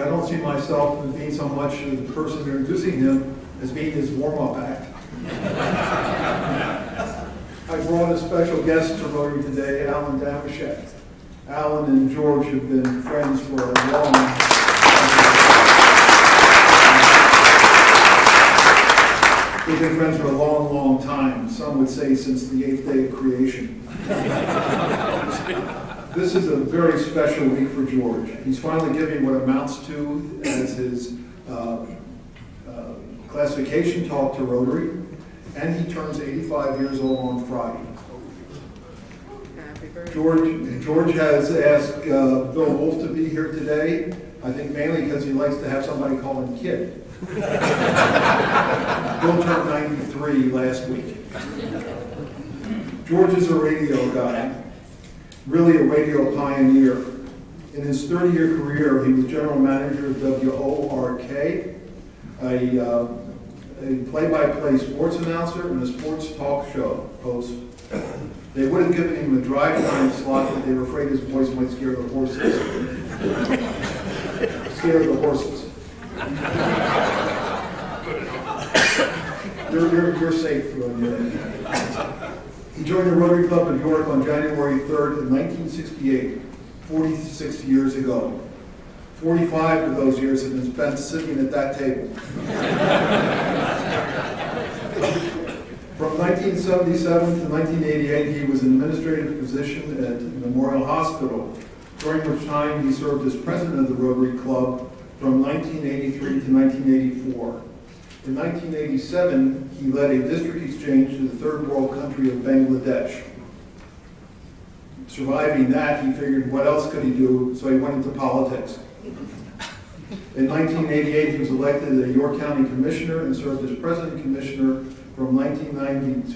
I don't see myself as being so much the person introducing him as being his warm-up act. I brought a special guest to Rotary today, Alan Damashek. Alan and George have been friends for a long We've been friends for a long, long time. Some would say since the eighth day of creation. This is a very special week for George. He's finally giving what amounts to as his uh, uh, classification talk to Rotary, and he turns 85 years old on Friday. George, George has asked uh, Bill Wolf to be here today, I think mainly because he likes to have somebody call him kid. Bill turned 93 last week. George is a radio guy, really a radio pioneer. In his 30-year career, he was general manager of WORK, a, uh, a play-by-play sports announcer and a sports talk show host. They would have given him a drive time slot, but they were afraid his voice might scare the horses. Scare the horses. You're, you're, you're safe. He joined the Rotary Club of New York on January 3rd in 1968, 46 years ago. 45 of those years have been spent sitting at that table. From 1977 to 1988, he was in administrative position at Memorial Hospital, during which time he served as president of the Rotary Club from 1983 to 1984. In 1987, he led a district exchange to the third world country of Bangladesh. Surviving that, he figured what else could he do, so he went into politics. In 1988, he was elected a York County Commissioner and served as President Commissioner from 1992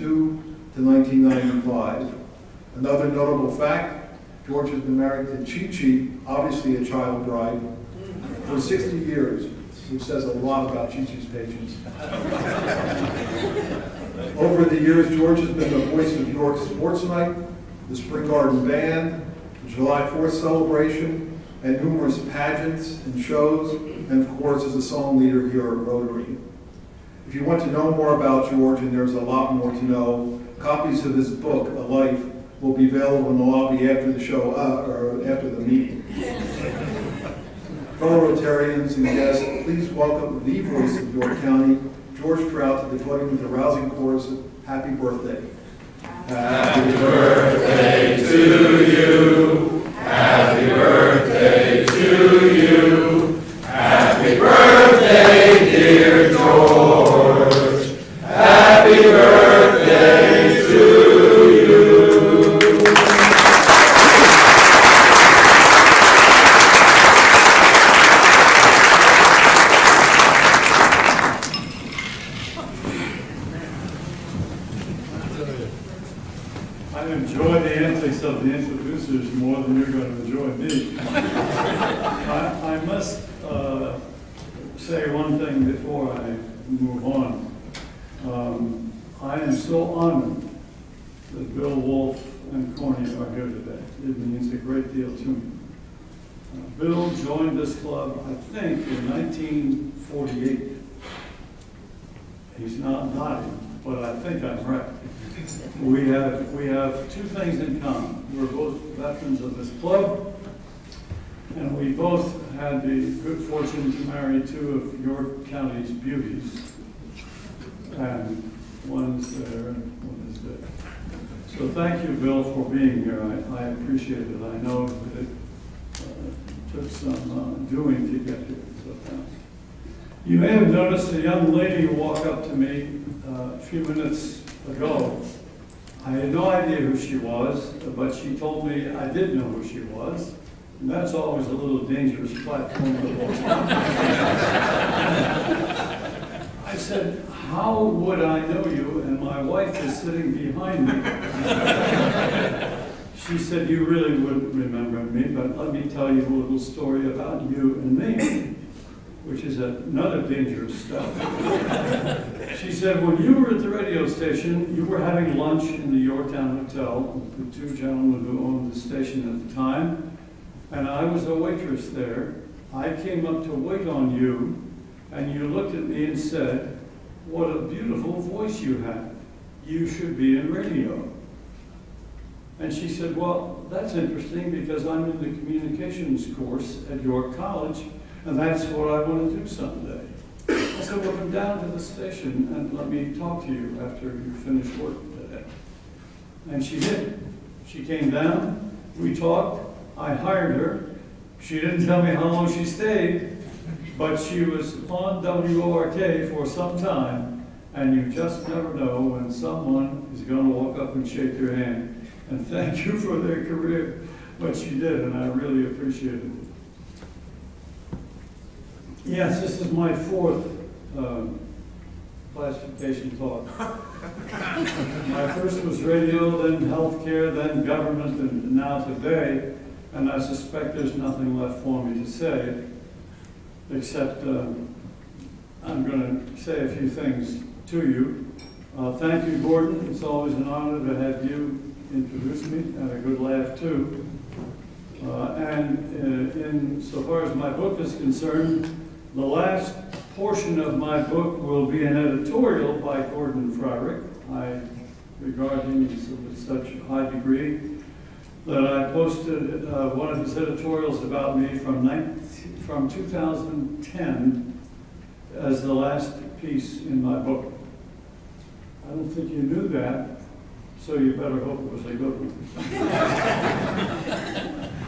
to 1995. Another notable fact, George has been married to Chi Chi, obviously a child bride, for 60 years, which says a lot about Chi Chi's patience. Over the years, George has been the voice of York Sports Night, the Spring Garden Band, the July 4th celebration, and numerous pageants and shows, and of course, as a song leader here at Rotary. If you want to know more about George, and there's a lot more to know, copies of his book, A Life, will be available in the lobby after the show, uh, or after the meeting. Rotarians and guests, please welcome the voice of York County, George Trout, to the podium with a rousing chorus of Happy Birthday. Happy birthday to you. Happy birthday to you. The introducers more than you're going to enjoy me. I, I must uh, say one thing before I move on. Um, I am so honored that Bill Wolf and Corny are here today. It means a great deal to me. Uh, Bill joined this club, I think, in 1948. He's not nodding, but I think I'm right. We have, we have two things in common. We're both veterans of this club, and we both had the good fortune to marry two of York County's beauties. And one's there and one is there. So thank you, Bill, for being here. I, I appreciate it. I know that it uh, took some uh, doing to get here, so thanks. You may have noticed a young lady walk up to me uh, a few minutes ago. I had no idea who she was, but she told me I did know who she was. And that's always a little dangerous platform to walk on. I said, how would I know you? And my wife is sitting behind me. She said, you really wouldn't remember me, but let me tell you a little story about you and me, which is another dangerous step. She said, when you were at the radio station, you were having lunch in the Yorktown Hotel with the two gentlemen who owned the station at the time, and I was a waitress there. I came up to wait on you, and you looked at me and said, what a beautiful voice you have. You should be in radio. And she said, well, that's interesting because I'm in the communications course at York College, and that's what I want to do someday. I said, well, come down to the station and let me talk to you after you finish work today. And she did. She came down, we talked, I hired her. She didn't tell me how long she stayed, but she was on WORK for some time, and you just never know when someone is going to walk up and shake your hand and thank you for their career. But she did, and I really appreciate it. Yes, this is my fourth um, classification talk. My first was radio, then healthcare, then government, and now today. And I suspect there's nothing left for me to say, except um, I'm going to say a few things to you. Uh, Thank you, Gordon. It's always an honor to have you introduce me, and a good laugh, too. Uh, And uh, in so far as my book is concerned, the last portion of my book will be an editorial by Gordon Freireich. I regard him of such a high degree that I posted uh, one of his editorials about me from 19, from 2010 as the last piece in my book. I don't think you knew that, so you better hope it was a good one.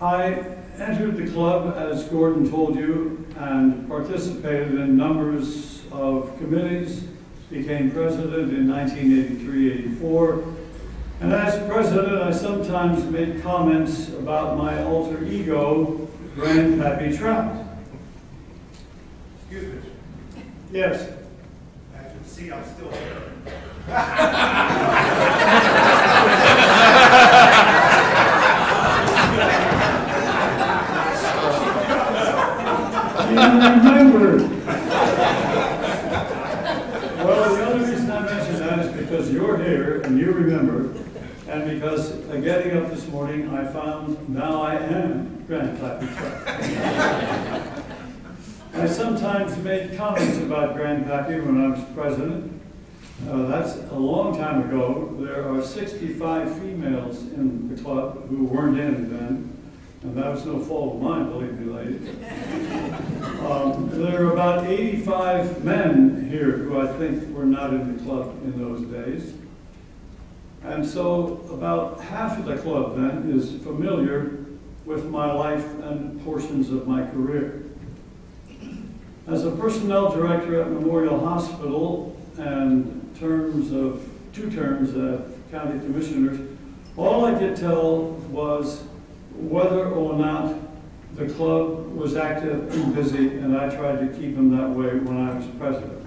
I entered the club, as Gordon told you, and participated in numbers of committees, became president in 1983-84. And as president, I sometimes made comments about my alter ego, Grandpappy Trout. Excuse me, Yes, I can see, I'm still here. remember. Well, the only reason I mention that is because you're here and you remember, and because uh, getting up this morning, I found now I am Grandpappy Trout. I sometimes made comments about Grandpappy when I was president. Uh, that's a long time ago. There are 65 females in the club who weren't in then, and that was no fault of mine, believe me, ladies. Um, there are about 85 men here who I think were not in the club in those days. And so about half of the club then is familiar with my life and portions of my career. As a personnel director at Memorial Hospital and terms of, two terms of county commissioners, all I could tell was whether or not the club was active and busy, and I tried to keep them that way when I was president.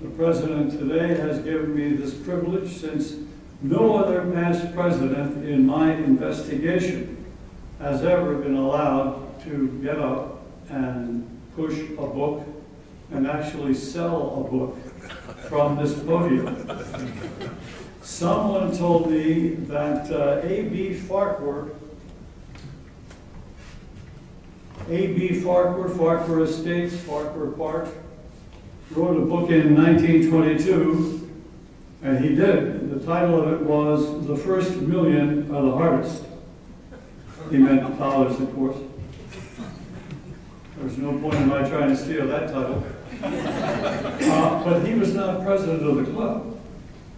The president today has given me this privilege since no other past president in my investigation has ever been allowed to get up and push a book and actually sell a book from this podium. Someone told me that uh, A.B. Farquhar, A.B. Farquhar, Farquhar Estates, Farquhar Park, wrote a book in 1922, and he did. The title of it was The First Million of the Hardest. He meant dollars, of course. There's no point in my trying to steal that title. Uh, but he was not president of the club.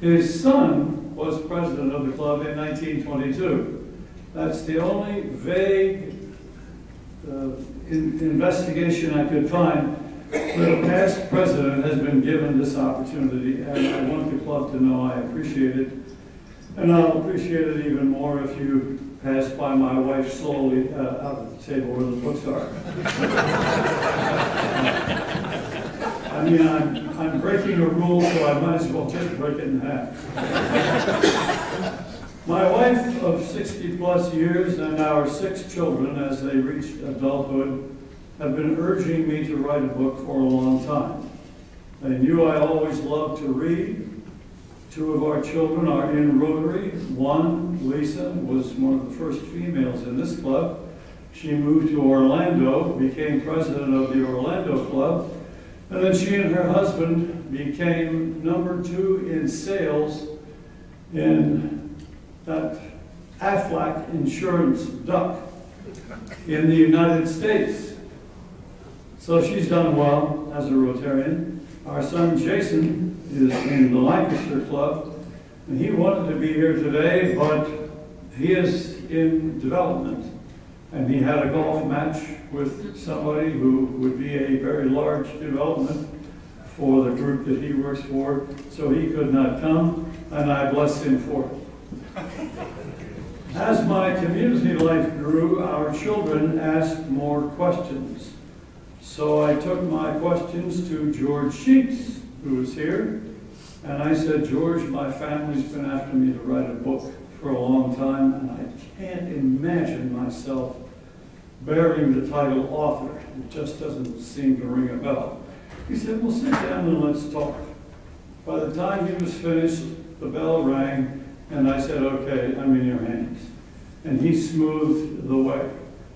His son was president of the club in 1922. That's the only vague in- investigation I could find that a past president has been given this opportunity, and I want the club to know I appreciate it. And I'll appreciate it even more if you pass by my wife slowly uh, out of the table where the books are. I mean, I'm, I'm breaking a rule, so I might as well just break it in half. My wife of 60-plus years and our six children, as they reached adulthood, have been urging me to write a book for a long time. They knew I always loved to read. Two of our children are in Rotary. One Lisa, was one of the first females in this club. She moved to Orlando, became president of the Orlando Club, and then she and her husband became number two in sales in that Aflac Insurance duck in the United States. So she's done well as a Rotarian. Our son Jason is in the Lancaster Club, and he wanted to be here today, but he is in development. And he had a golf match with somebody who would be a very large development for the group that he works for, so he could not come, and I bless him for it. As my community life grew, our children asked more questions. So I took my questions to George Sheets, who is here, and I said, George, my family's been after me to write a book for a long time, and I can't imagine myself bearing the title author. It just doesn't seem to ring a bell. He said, well, sit down and let's talk. By the time he was finished, the bell rang, and I said, okay, I'm in your hands. And he smoothed the way.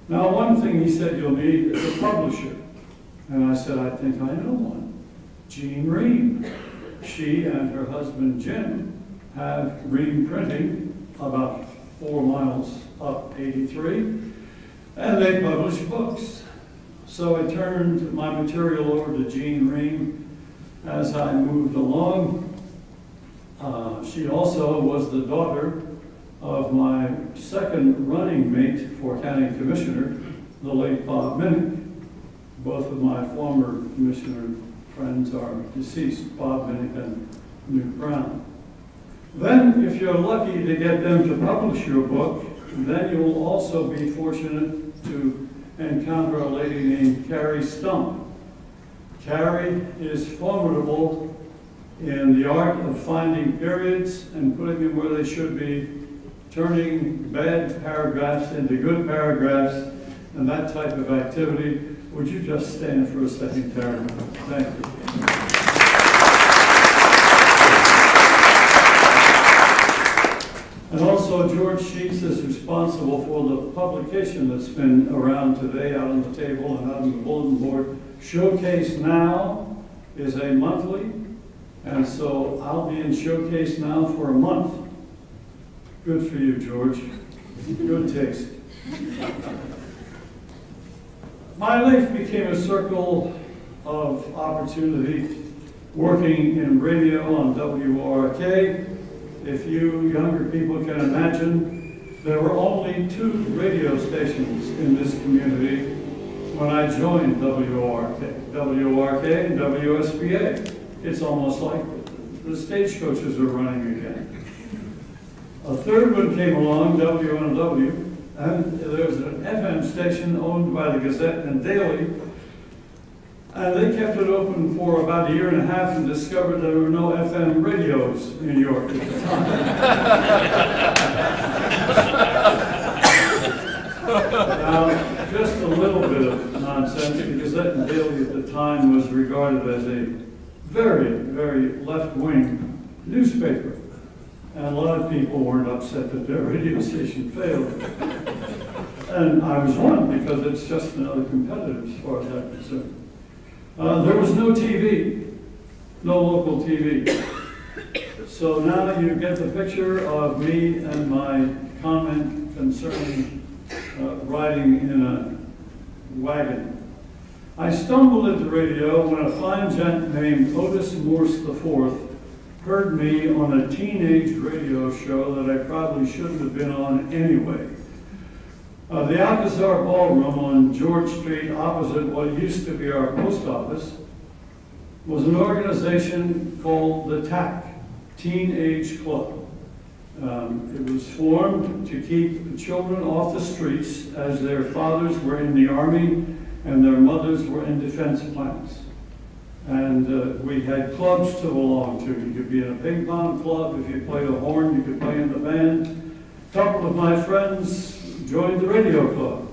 Now, one thing he said you'll need is a publisher. And I said, I think I know one. Jean Ream. She and her husband Jim have Ream Printing about four miles up 83, and they publish books. So I turned my material over to Jean Ream as I moved along. Uh, she also was the daughter of my second running mate for county commissioner, the late Bob Minnick. Both of my former commissioner friends are deceased, Bob Minnick and Newt Brown. Then, if you're lucky to get them to publish your book, then you will also be fortunate to encounter a lady named Carrie Stump. Carrie is formidable in the art of finding periods and putting them where they should be, turning bad paragraphs into good paragraphs, and that type of activity. Would you just stand for a second, Carrie? Thank you. And also, George Sheets is responsible for the publication that's been around today out on the table and out on the bulletin board. Showcase Now is a monthly, and so I'll be in Showcase Now for a month. Good for you, George. Good taste. My life became a circle of opportunity working in radio on WORK. If you younger people can imagine, there were only two radio stations in this community when I joined WORK, WORK and WSBA. It's almost like the stagecoaches are running again. A third one came along, WNOW, and there was an FM station owned by the Gazette and Daily, and they kept it open for about a year and a half and discovered there were no FM radios in New York at the time. now, just a little bit of nonsense, the Gazette and Daily at the time was regarded as a very, very left-wing newspaper. And a lot of people weren't upset that their radio station failed. And I was one because it's just another competitor as far as I'm concerned. Uh, there was no TV, no local TV. So now you get the picture of me and my comment concerning uh, riding in a wagon. I stumbled into radio when a fine gent named Otis Morse IV heard me on a teenage radio show that I probably shouldn't have been on anyway. Uh, the Alcazar Ballroom on George Street, opposite what used to be our post office, was an organization called the TAC, Teenage Club. Um, it was formed to keep children off the streets as their fathers were in the army and their mothers were in defense plans. And uh, we had clubs to belong to. You could be in a ping pong club. If you played a horn, you could play in the band. A couple of my friends joined the radio club.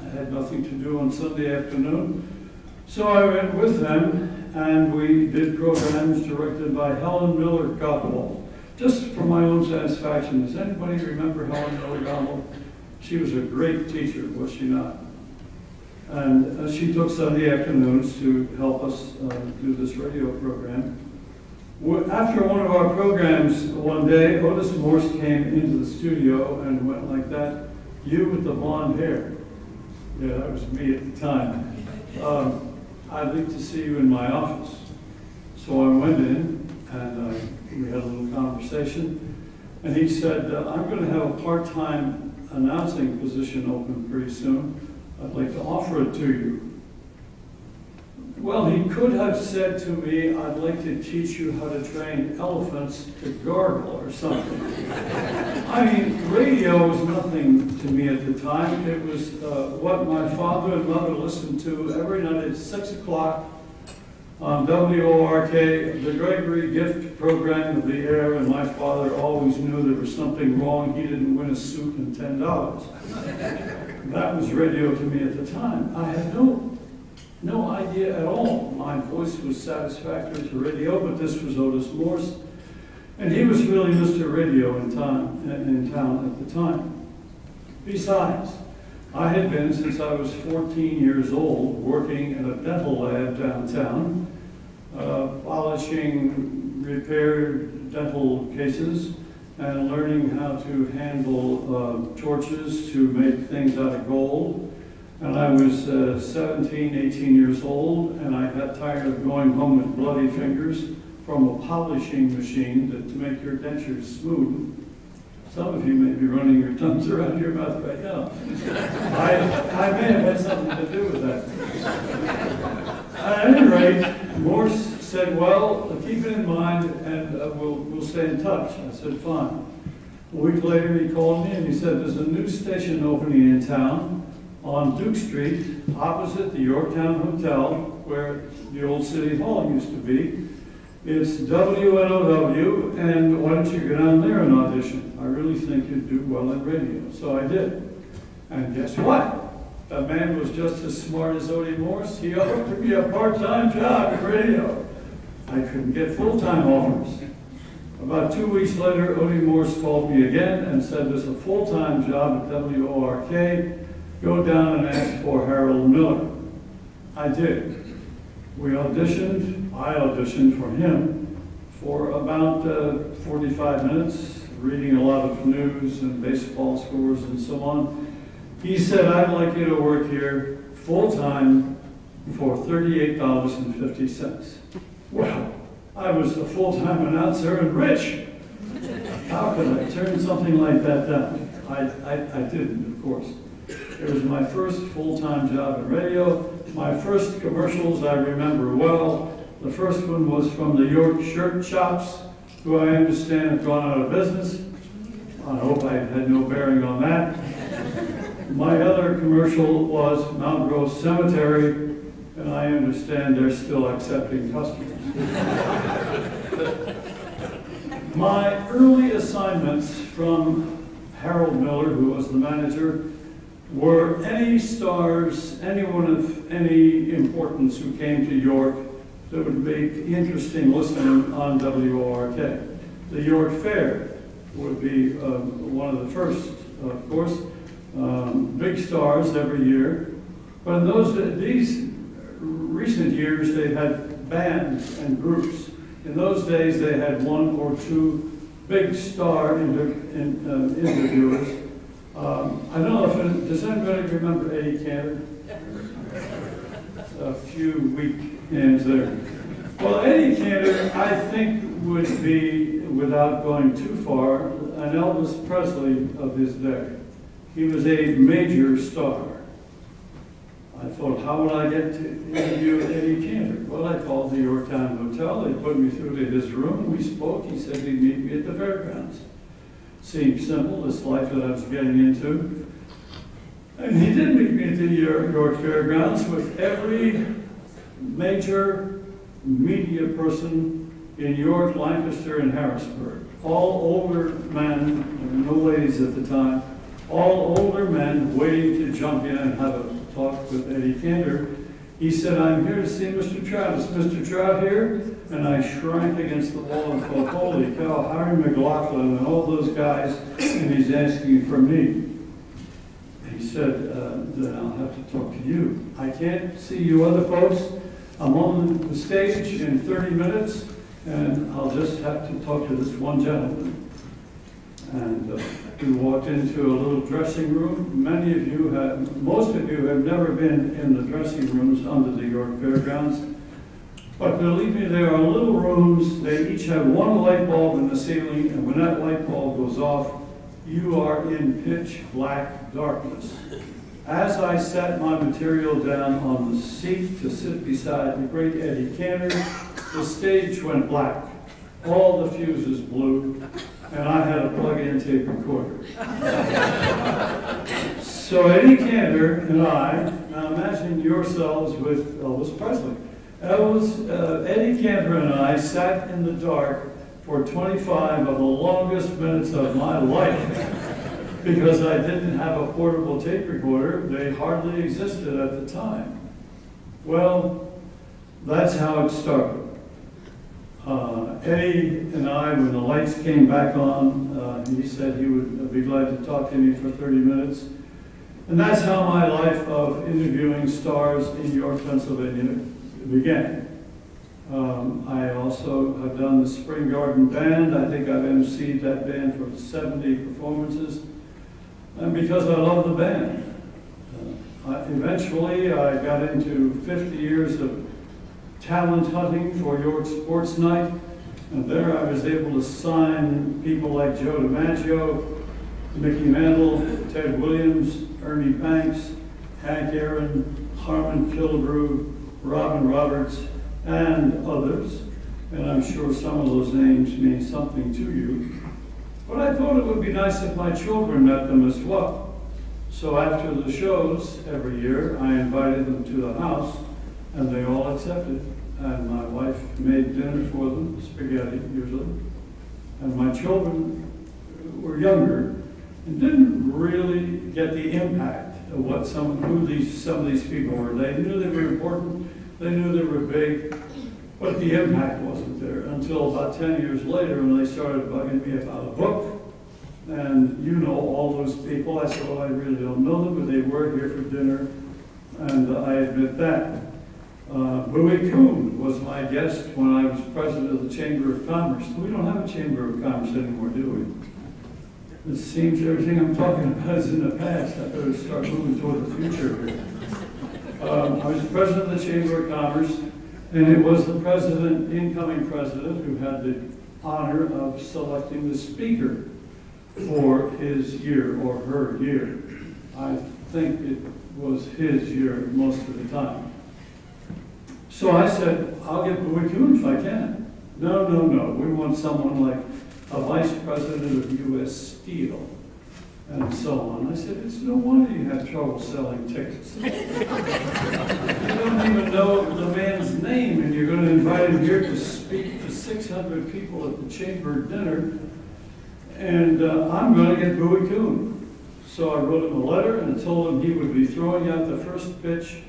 I had nothing to do on Sunday afternoon. So I went with them and we did programs directed by Helen Miller Gottwald. just for my own satisfaction, does anybody remember Helen Miller She was a great teacher, was she not? And uh, she took Sunday afternoons to help us uh, do this radio program. After one of our programs, one day, Otis Morse came into the studio and went like that, you with the blonde hair. Yeah, that was me at the time. Um, I'd like to see you in my office. So I went in and uh, we had a little conversation. And he said, uh, I'm going to have a part-time announcing position open pretty soon. I'd like to offer it to you. Well, he could have said to me, I'd like to teach you how to train elephants to gargle or something. I mean, radio was nothing to me at the time. It was uh, what my father and mother listened to every night at 6 o'clock on WORK, the Gregory Gift program of the air, and my father always knew there was something wrong. He didn't win a suit and $10. That was radio to me at the time. I had no no idea at all. My voice was satisfactory to radio, but this was Otis Morse. And he was really Mr. Radio in, time, in town at the time. Besides, I had been since I was 14 years old working in a dental lab downtown, uh, polishing repaired dental cases and learning how to handle uh, torches to make things out of gold and I was uh, 17, 18 years old, and I got tired of going home with bloody fingers from a polishing machine to, to make your dentures smooth. Some of you may be running your tongues around your mouth right now. I, I may have had something to do with that. At any rate, Morse said, well, keep it in mind and uh, we'll, we'll stay in touch. I said, fine. A week later, he called me and he said, there's a new station opening in town on Duke Street, opposite the Yorktown Hotel, where the old City Hall used to be. It's WNOW, and why don't you go down there and audition? I really think you'd do well in radio. So I did. And guess what? The man was just as smart as Odie Morse. He offered me a part-time job at radio. I couldn't get full-time offers. About two weeks later, Odie Morse called me again and said there's a full-time job at WORK go down and ask for Harold Miller. I did. We auditioned, I auditioned for him for about uh, 45 minutes, reading a lot of news and baseball scores and so on. He said, I'd like you to work here full-time for $38.50. Well, I was a full-time announcer and rich. How could I turn something like that down? I, I, I didn't, of course. It was my first full-time job in radio. My first commercials I remember well. The first one was from the York Shirt Shops, who I understand have gone out of business. I hope I had no bearing on that. My other commercial was Mount Grove Cemetery, and I understand they're still accepting customers. My early assignments from Harold Miller, who was the manager, were any stars, anyone of any importance who came to York that would make interesting listening on WORK. The York Fair would be um, one of the first, of course, um, big stars every year. But in those these recent years, they've had bands and groups. In those days, they had one or two big star inter, in, uh, interviewers um, I don't know if, it, does anybody remember Eddie Cantor? A few weak hands there. Well, Eddie Cantor, I think, would be, without going too far, an Elvis Presley of his day. He was a major star. I thought, how would I get to interview Eddie Cantor? Well, I called the Yorktown Hotel. They put me through to his room. We spoke. He said he'd meet me at the fairgrounds seemed simple, this life that I was getting into. And he did meet me at the York Fairgrounds with every major media person in York, Lancaster, and Harrisburg. All older men, no ladies at the time, all older men waiting to jump in and have a talk with Eddie Cantor. He said, I'm here to see Mr. Trout. Is Mr. Trout here? And I shrank against the wall and thought, holy cow, Harry McLaughlin and all those guys, and he's asking for me. He said, uh, then I'll have to talk to you. I can't see you other folks. I'm on the stage in 30 minutes, and I'll just have to talk to this one gentleman. And uh, we walked into a little dressing room. Many of you have, most of you have never been in the dressing rooms under the York Fairgrounds. But believe me, there are little rooms, they each have one light bulb in the ceiling, and when that light bulb goes off, you are in pitch black darkness. As I sat my material down on the seat to sit beside the great Eddie Cantor, the stage went black. All the fuses blew, and I had a plug-in tape recorder. So Eddie Cantor and I, now imagine yourselves with Elvis Presley. Elvis, uh, Eddie Cantor and I sat in the dark for 25 of the longest minutes of my life because I didn't have a portable tape recorder. They hardly existed at the time. Well, that's how it started. Uh, Eddie and I, when the lights came back on, uh, he said he would be glad to talk to me for 30 minutes. And that's how my life of interviewing stars in York, Pennsylvania began. Um, I also have done the Spring Garden Band. I think I've emceed that band for 70 performances. And because I love the band. Uh, I- eventually, I got into 50 years of talent hunting for York Sports Night. And there I was able to sign people like Joe DiMaggio, Mickey Mantle, Ted Williams, Ernie Banks, Hank Aaron, Harmon Killebrew, Robin Roberts, and others. And I'm sure some of those names mean something to you. But I thought it would be nice if my children met them as well. So after the shows every year, I invited them to the house, and they all accepted. And my wife made dinner for them, spaghetti usually. And my children were younger and didn't really get the impact of what some, who these, some of these people were. They knew they were important, they knew they were big, but the impact wasn't there until about 10 years later when they started bugging me about a book. And you know all those people. I said, well, I really don't know them, but they were here for dinner, and I admit that. Uh, Bowie Kuhn was my guest when I was president of the Chamber of Commerce. We don't have a Chamber of Commerce anymore, do we? It seems everything I'm talking about is in the past. I better start moving toward the future here. Um, I was president of the Chamber of Commerce, and it was the president, incoming president, who had the honor of selecting the speaker for his year or her year. I think it was his year most of the time. So I said, I'll get Bowie Kuhn if I can. No, no, no, we want someone like a vice president of U.S. Steel and so on. I said, it's no wonder you have trouble selling tickets. you don't even know the man's name, and you're going to invite him here to speak to 600 people at the chamber dinner, and uh, I'm going to get Bowie Kuhn. So I wrote him a letter and told him he would be throwing out the first pitch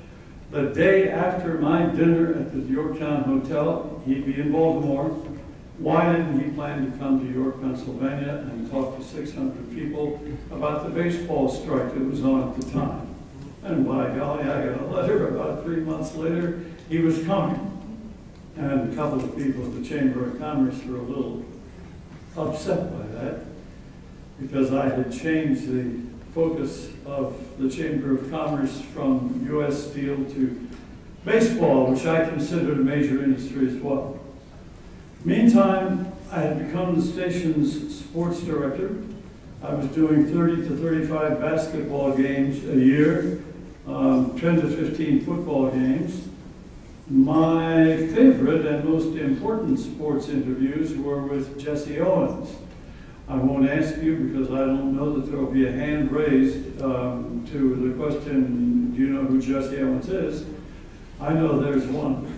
the day after my dinner at the Yorktown Hotel. He'd be in Baltimore. Why didn't he plan to come to York, Pennsylvania and talk to 600 people about the baseball strike that was on at the time? And by golly, I got a letter about three months later, he was coming. And a couple of people at the Chamber of Commerce were a little upset by that because I had changed the focus of the Chamber of Commerce from U.S. Steel to baseball, which I considered a major industry as well. Meantime, I had become the station's sports director. I was doing 30 to 35 basketball games a year, um, 10 to 15 football games. My favorite and most important sports interviews were with Jesse Owens. I won't ask you because I don't know that there will be a hand raised um, to the question, do you know who Jesse Owens is? I know there's one,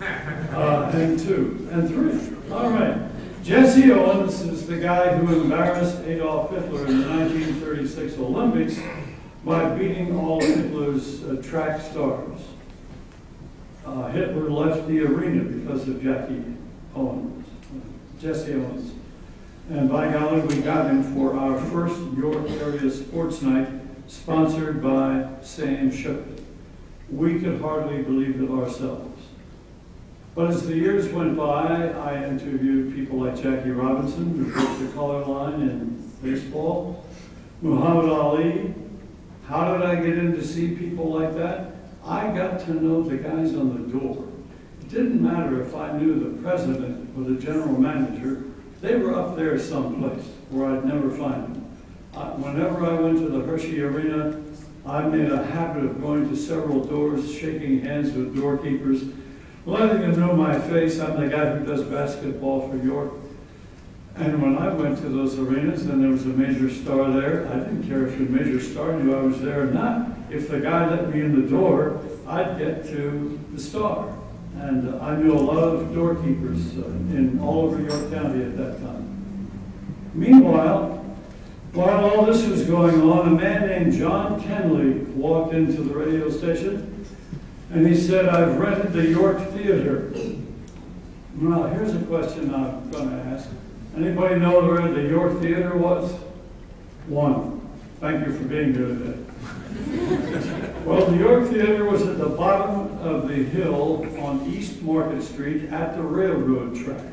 uh, and two, and three. All right. Jesse Owens is the guy who embarrassed Adolf Hitler in the 1936 Olympics by beating all Hitler's uh, track stars. uh, Hitler left the arena because of Jackie Owens, Jesse Owens. And by golly, we got him for our first York area sports night, sponsored by Sam Shepard. We could hardly believe it ourselves. But as the years went by, I interviewed people like Jackie Robinson, who broke the color line in baseball, Muhammad Ali. How did I get in to see people like that? I got to know the guys on the door. It didn't matter if I knew the president or the general manager, they were up there someplace where I'd never find them. I- Whenever I went to the Hershey Arena, I made a habit of going to several doors, shaking hands with doorkeepers, letting them know my face. I'm the guy who does basketball for York. And when I went to those arenas and there was a major star there, I didn't care if the major star knew I was there or not. If the guy let me in the door, I'd get to the star. And I knew a lot of doorkeepers uh, in all over York County at that time. Meanwhile, while all this was going on, a man named John Kenley walked into the radio station and he said, I've rented the York Theater. Well, here's a question I'm going to ask. Anybody know where the York Theater was? One. Thank you for being here today. Well, the York Theater was at the bottom of the hill on East Market Street at the railroad track.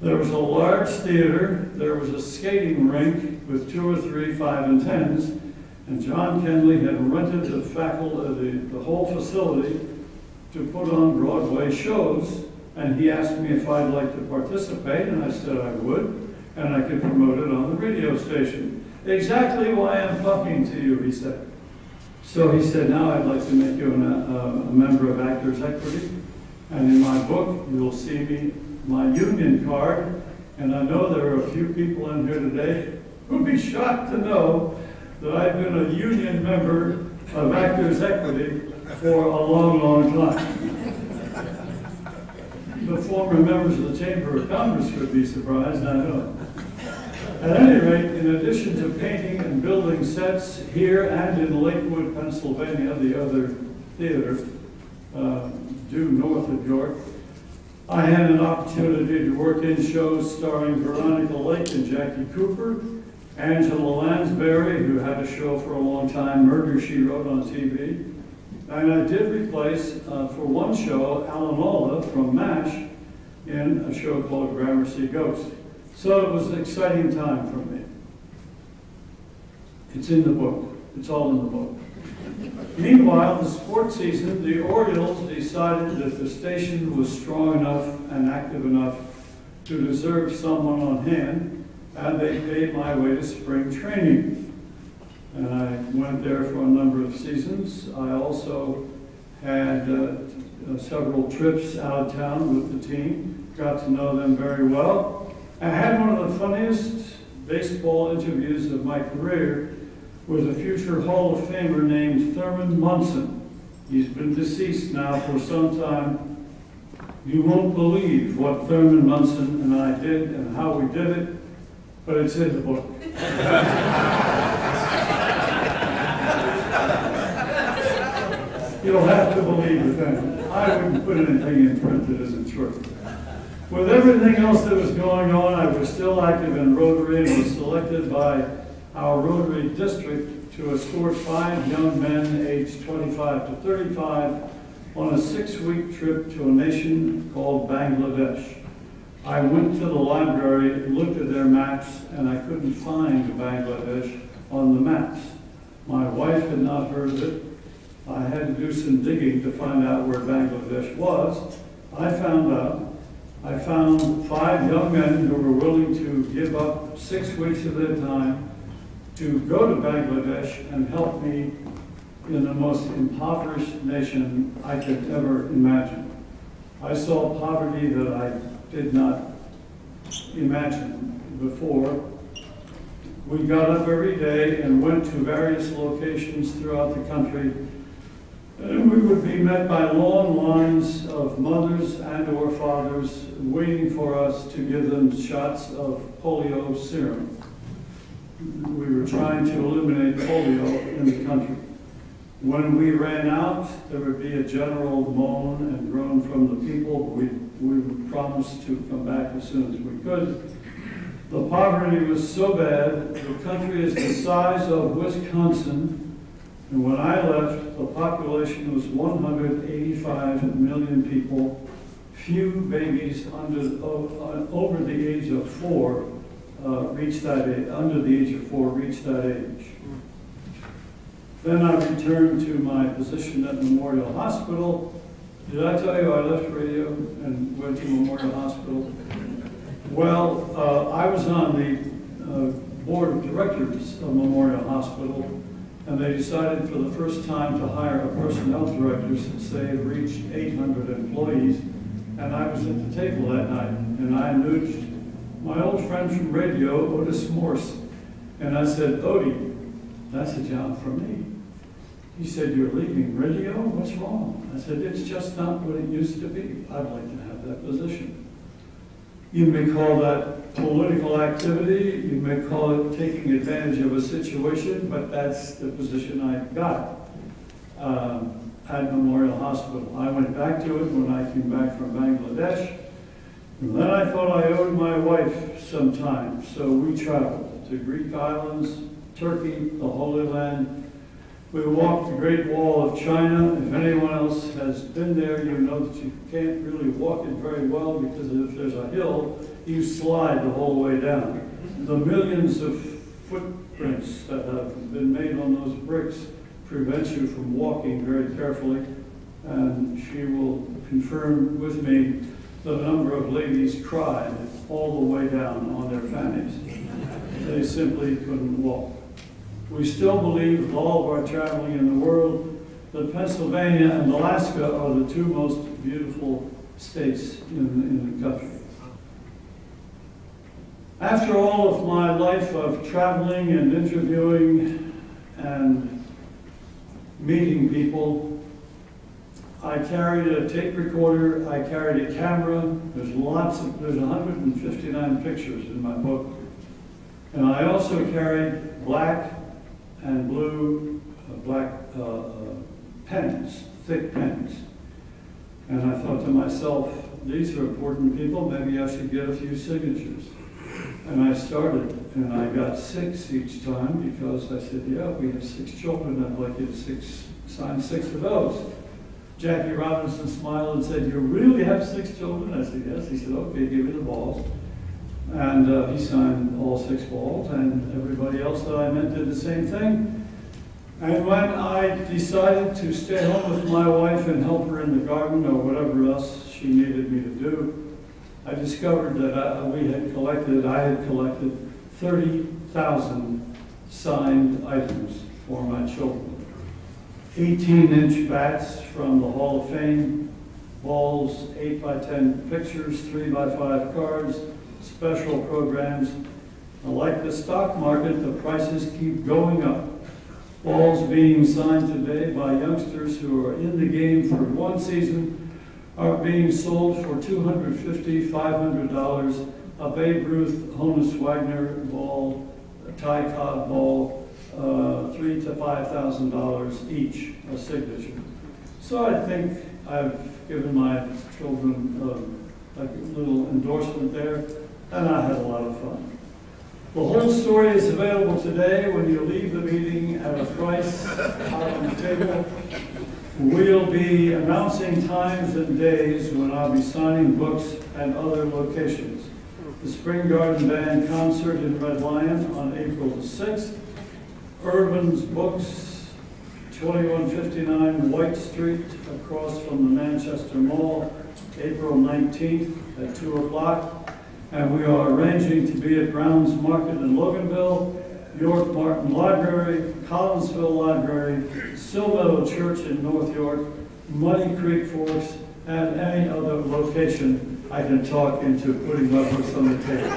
There was a large theater, there was a skating rink with two or three five and tens, and John Kenley had rented the faculty, uh, the, the whole facility to put on Broadway shows, and he asked me if I'd like to participate, and I said I would, and I could promote it on the radio station. Exactly why I'm talking to you, he said. So he said, now I'd like to make you an, uh, a member of Actors Equity. And in my book, you'll see me, my union card. And I know there are a few people in here today who'd be shocked to know that I've been a union member of Actors Equity for a long, long time. The former members of the Chamber of Commerce would be surprised, I know. At any rate, in addition to painting and building sets here and in Lakewood, Pennsylvania, the other theater uh, due north of York, I had an opportunity to work in shows starring Veronica Lake and Jackie Cooper, Angela Lansbury, who had a show for a long time, Murder, She Wrote on TV. And I did replace, uh, for one show, Alan Alda from MASH in a show called Gramercy Ghost. So it was an exciting time for me. It's in the book. It's all in the book. Meanwhile, the sports season, the Orioles decided that the station was strong enough and active enough to deserve someone on hand, and they paid my way to spring training. And I went there for a number of seasons. I also had uh, several trips out of town with the team, got to know them very well. I had one of the funniest baseball interviews of my career with a future Hall of Famer named Thurman Munson. He's been deceased now for some time. You won't believe what Thurman Munson and I did and how we did it, but it's in the book. You'll have to believe it then. I wouldn't put anything in print that isn't true. With everything else that was going on, I was still active in Rotary and was selected by our Rotary district to escort five young men aged 25 to 35 on a six-week trip to a nation called Bangladesh. I went to the library, looked at their maps, and I couldn't find Bangladesh on the maps. My wife had not heard of it. I had to do some digging to find out where Bangladesh was. I found out. I found five young men who were willing to give up six weeks of their time to go to Bangladesh and help me in the most impoverished nation I could ever imagine. I saw poverty that I did not imagine before. We got up every day and went to various locations throughout the country Uh, we would be met by long lines of mothers and or fathers waiting for us to give them shots of polio serum. We were trying to eliminate polio in the country. When we ran out, there would be a general moan and groan from the people. We, we would promise to come back as soon as we could. The poverty was so bad, the country is the size of Wisconsin, and when I left, the population was 185 million people. Few babies under, uh, over the age of four uh, reached that, a- under the age of four reached that age. Then I returned to my position at Memorial Hospital. Did I tell you I left radio and went to Memorial Hospital? Well, uh, I was on the uh, board of directors of Memorial Hospital, and they decided for the first time to hire a personnel director since they had reached 800 employees. And I was at the table that night, and I nudged my old friend from radio, Otis Morse, and I said, Odie, that's a job for me. He said, you're leaving radio? What's wrong? I said, it's just not what it used to be. I'd like to have that position. You may call that political activity, you may call it taking advantage of a situation, but that's the position I got um, at Memorial Hospital. I went back to it when I came back from Bangladesh. And then I thought I owed my wife some time, so we traveled to Greek islands, Turkey, the Holy Land. We walked the Great Wall of China. If anyone else has been there, you know that you can't really walk it very well because if there's a hill, you slide the whole way down. The millions of footprints that have been made on those bricks prevent you from walking very carefully. And she will confirm with me the number of ladies cried all the way down on their fannies. They simply couldn't walk. We still believe, with all of our traveling in the world, that Pennsylvania and Alaska are the two most beautiful states in, in the country. After all of my life of traveling and interviewing and meeting people, I carried a tape recorder, I carried a camera, there's lots of, there's 159 pictures in my book. And I also carried black and blue, uh, black uh, uh, pens, thick pens. And I thought to myself, these are important people, maybe I should get a few signatures. And I started, and I got six each time because I said, yeah, we have six children, I'd like you to six, sign six of those. Jackie Robinson smiled and said, you really have six children? I said, yes. He said, okay, give me the balls. And uh, he signed all six balls, and everybody else that I met did the same thing. And when I decided to stay home with my wife and help her in the garden or whatever else she needed me to do, I discovered that I, we had collected, I had collected 30,000 signed items for my children. 18-inch bats from the Hall of Fame, balls, 8 by 10 pictures, 3 by 5 cards, special programs. And Like the stock market, the prices keep going up. Balls being signed today by youngsters who are in the game for one season are being sold for $250, $500. A Babe Ruth, Honus Wagner ball, a Ty Cobb ball, uh, three to five thousand dollars each, a signature. So I think I've given my children a little endorsement there, and I had a lot of fun. The whole story is available today when you leave the meeting at a price out on the table. We'll be announcing times and days when I'll be signing books at other locations. The Spring Garden Band concert in Red Lion on April the 6th. Urban's Books, 2159 White Street, across from the Manchester Mall, April 19th at 2 o'clock. And we are arranging to be at Brown's Market in Loganville, York Martin Library, Collinsville Library, Still Meadow Church in North York, Muddy Creek Forks, and any other location I can talk into putting my books on the table.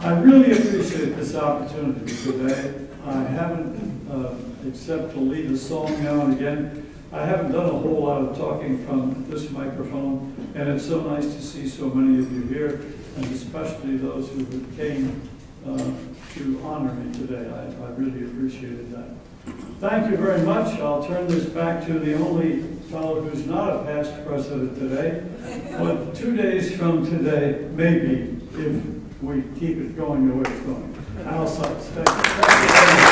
I really appreciate this opportunity today. I haven't, uh, except to lead a song now and again, I haven't done a whole lot of talking from this microphone, and it's so nice to see so many of you here, and especially those who came uh, to honor me today. I I really appreciated that. Thank you very much. I'll turn this back to the only fellow who's not a past president today. But two days from today, maybe, if we keep it going the way it's going. Al Sykes, thank you. Thank you.